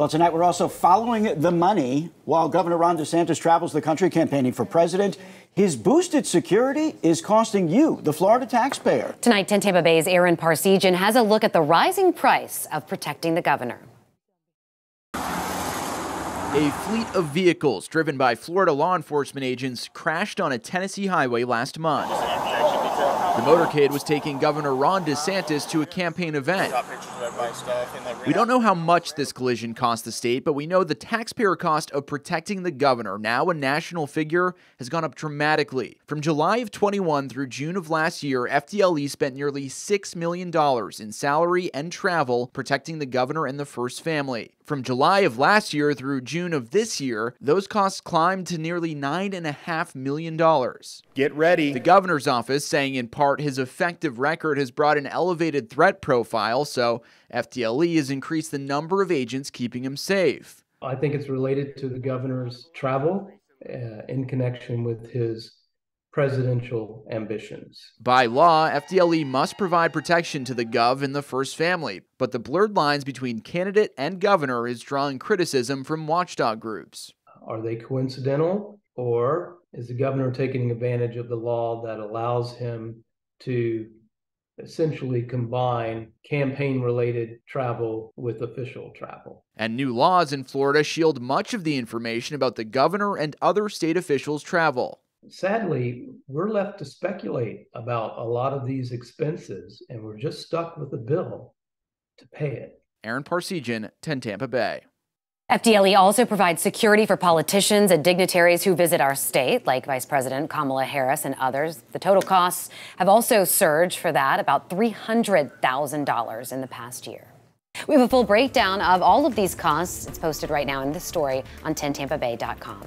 Well, tonight we're also following the money while Governor Ron DeSantis travels the country campaigning for president. His boosted security is costing you, the Florida taxpayer. Tonight, 10 Tampa Bay's Aaron Parseghian has a look at the rising price of protecting the governor. A fleet of vehicles driven by Florida law enforcement agents crashed on a Tennessee highway last month. The motorcade was taking Governor Ron DeSantis to a campaign event. We don't know how much this collision cost the state, but we know the taxpayer cost of protecting the governor, now a national figure, has gone up dramatically. From July of 21 through June of last year, FDLE spent nearly $6 million in salary and travel protecting the governor and the first family. From July of last year through June of this year, those costs climbed to nearly $9.5 million. Get ready. The governor's office saying in part his effective record has brought an elevated threat profile, so FDLE has increased the number of agents keeping him safe. I think it's related to the governor's travel uh, in connection with his presidential ambitions. By law, FDLE must provide protection to the gov and the first family, but the blurred lines between candidate and governor is drawing criticism from watchdog groups. Are they coincidental, or is the governor taking advantage of the law that allows him to essentially combine campaign related travel with official travel. And new laws in Florida shield much of the information about the governor and other state officials' travel sadly, we're left to speculate about a lot of these expenses, and we're just stuck with the bill to pay it. Aaron Parseghian, 10 Tampa Bay. FDLE also provides security for politicians and dignitaries who visit our state, like Vice President Kamala Harris and others. The total costs have also surged for that, about $300,000 in the past year. We have a full breakdown of all of these costs. It's posted right now in this story on 10tampabay.com.